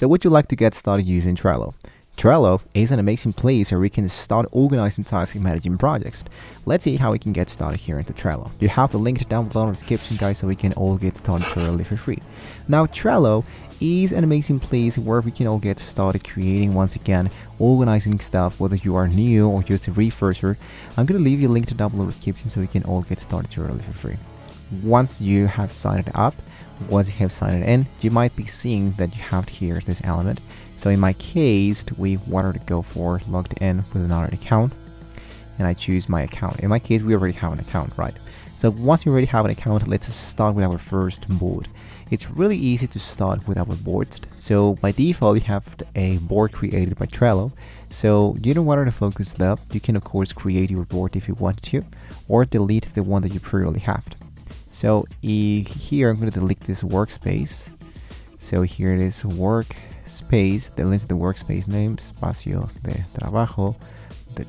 So would you like to get started using Trello? Trello is an amazing place where we can start organizing tasks and managing projects. Let's see how we can get started here into Trello. You have the link down below in the description guys so we can all get started thoroughly for free. Now Trello is an amazing place where we can all get started creating once again organizing stuff whether you are new or just a refresher. I'm gonna leave you a link down below in the description so we can all get started thoroughly for free. Once you have signed up, once you have signed in, you might be seeing that you have here this element. So in my case, we wanted to go for logged in with another account and I choose my account. In my case, we already have an account, right? So once we already have an account, let's start with our first board. It's really easy to start with our boards. So by default, you have a board created by Trello. So you don't want to focus that. You can of course create your board if you want to, or delete the one that you previously have. So here I'm going to delete this workspace. So here it is workspace, delete the workspace name, espacio de trabajo. The,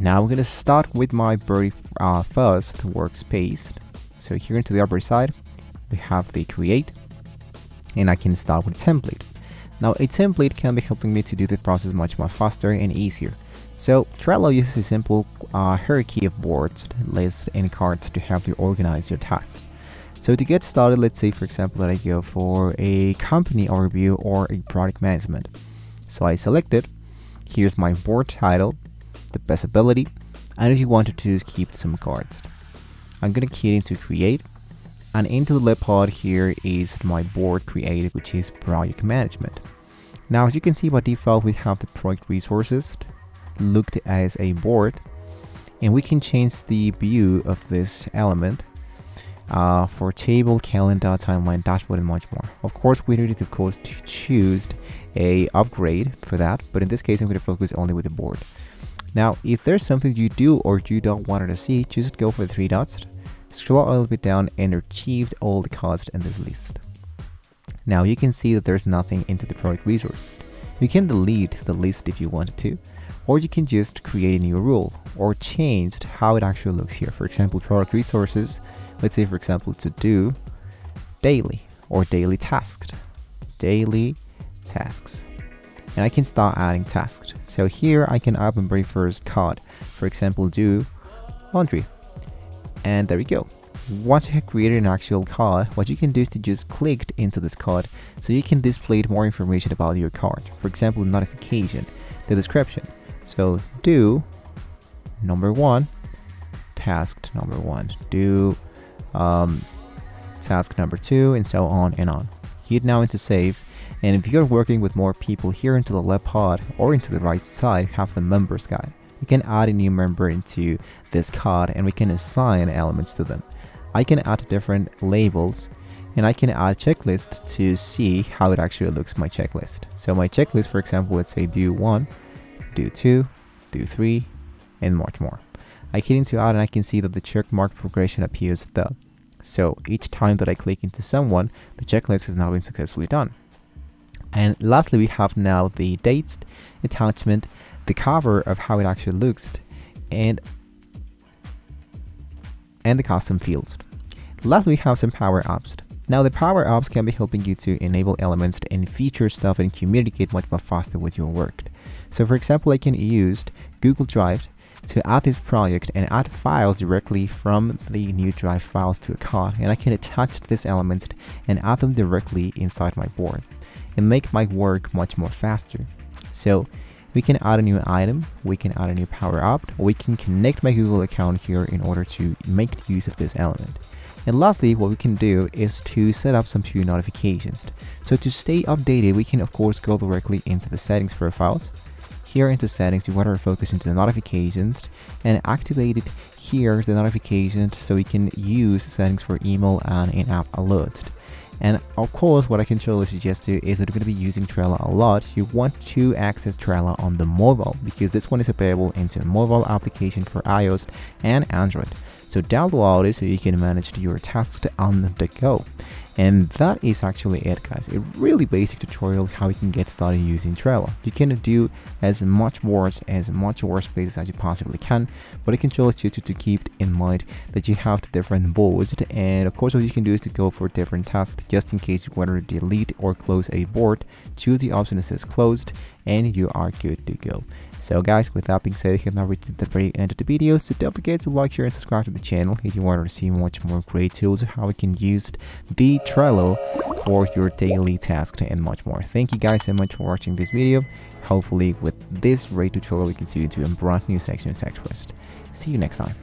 now I'm going to start with my very uh, first workspace. So here into the upper side, we have the create and I can start with template. Now a template can be helping me to do the process much more faster and easier. So Trello uses a simple uh, hierarchy of boards, lists, and cards to help you organize your tasks. So to get started, let's say for example that I go for a company overview or a product management. So I select it. Here's my board title, the best ability, and if you wanted to keep some cards. I'm gonna key into create, and into the left pod here is my board created, which is project management. Now as you can see by default we have the project resources looked as a board and we can change the view of this element uh, for table, calendar, timeline, dashboard, and much more. Of course, we needed of course to choose a upgrade for that, but in this case, I'm going to focus only with the board. Now, if there's something you do or you don't want to see, just go for the three dots, scroll a little bit down, and retrieve all the costs in this list. Now you can see that there's nothing into the product resources. You can delete the list if you wanted to, or you can just create a new rule or change how it actually looks here. For example, product resources, let's say for example to do daily or daily tasks, daily tasks. And I can start adding tasks. So here I can my very first card. For example, do laundry. And there we go. Once you have created an actual card, what you can do is to just click into this card so you can display more information about your card. For example, the notification, the description. So do number one, task number one, do um, task number two, and so on and on. Hit now into save. And if you're working with more people here into the left pod or into the right side, have the members guide. You can add a new member into this card and we can assign elements to them. I can add different labels and I can add checklist to see how it actually looks my checklist. So my checklist, for example, let's say do one, do two, do three, and much more. I hit into add and I can see that the check mark progression appears there. So each time that I click into someone, the checklist has now been successfully done. And lastly, we have now the dates, attachment, the cover of how it actually looks, and and the custom fields. Lastly, we have some power ups. Now the power ups can be helping you to enable elements and feature stuff and communicate much more faster with your work. So for example, I can use Google Drive to add this project and add files directly from the new drive files to a card and I can attach this element and add them directly inside my board and make my work much more faster. So we can add a new item, we can add a new power up, we can connect my Google account here in order to make use of this element. And lastly, what we can do is to set up some push notifications. So to stay updated, we can of course go directly into the settings profiles. Here into settings, you want to focus into the notifications and activate it here the notifications so we can use settings for email and in-app alerts. And of course, what I can truly suggest to you is that you're going to be using Trello a lot. You want to access Trello on the mobile because this one is available into a mobile application for iOS and Android. So download it so you can manage your tasks on the go. And that is actually it guys, a really basic tutorial how you can get started using Trello. You can do as much boards, as much workspaces as you possibly can, but I can just you to, to keep in mind that you have different boards and of course what you can do is to go for different tasks just in case you want to delete or close a board, choose the option that says closed and you are good to go. So guys, with that being said, we have now reached the very end of the video, so don't forget to like, share and subscribe to the channel if you want to see much more great tools of how you can use the Trello for your daily tasks and much more. Thank you guys so much for watching this video. Hopefully with this great tutorial we can see you into a brand new section of TechTwist. See you next time.